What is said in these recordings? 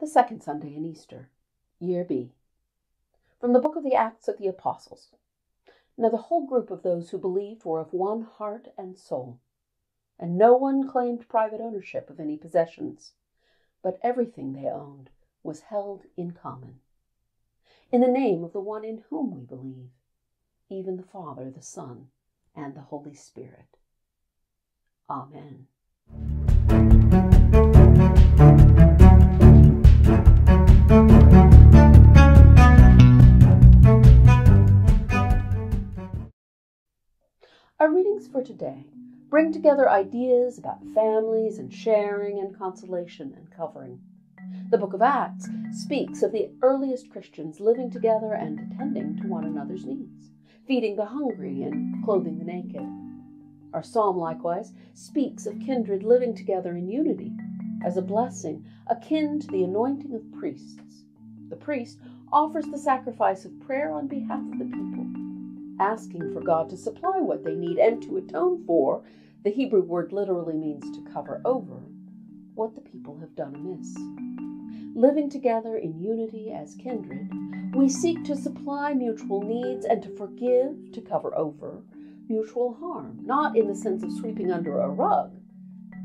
the second Sunday in Easter, Year B. From the book of the Acts of the Apostles. Now the whole group of those who believed were of one heart and soul, and no one claimed private ownership of any possessions, but everything they owned was held in common. In the name of the one in whom we believe, even the Father, the Son, and the Holy Spirit. Amen. Readings for today bring together ideas about families and sharing and consolation and covering. The book of Acts speaks of the earliest Christians living together and attending to one another's needs, feeding the hungry and clothing the naked. Our psalm likewise speaks of kindred living together in unity as a blessing akin to the anointing of priests. The priest offers the sacrifice of prayer on behalf of the people asking for God to supply what they need and to atone for, the Hebrew word literally means to cover over, what the people have done amiss. Living together in unity as kindred, we seek to supply mutual needs and to forgive, to cover over mutual harm, not in the sense of sweeping under a rug,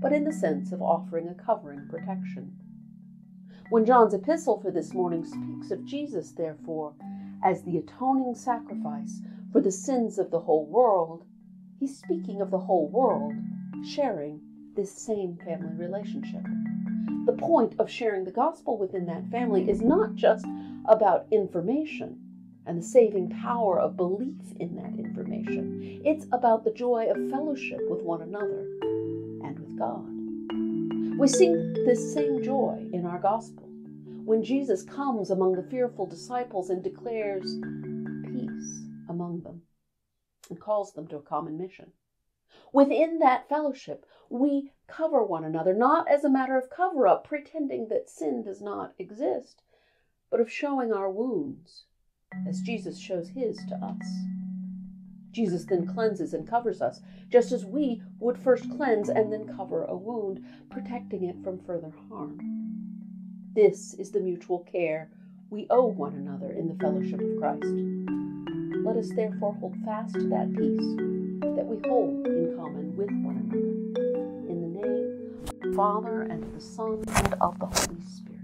but in the sense of offering a covering protection. When John's epistle for this morning speaks of Jesus, therefore, as the atoning sacrifice for the sins of the whole world, he's speaking of the whole world sharing this same family relationship. The point of sharing the gospel within that family is not just about information and the saving power of belief in that information. It's about the joy of fellowship with one another and with God. We see this same joy in our gospel when Jesus comes among the fearful disciples and declares peace among them and calls them to a common mission. Within that fellowship, we cover one another, not as a matter of cover up, pretending that sin does not exist, but of showing our wounds as Jesus shows his to us. Jesus then cleanses and covers us, just as we would first cleanse and then cover a wound, protecting it from further harm. This is the mutual care we owe one another in the fellowship of Christ. Let us therefore hold fast to that peace that we hold in common with one another. In the name of the Father, and of the Son, and of the Holy Spirit.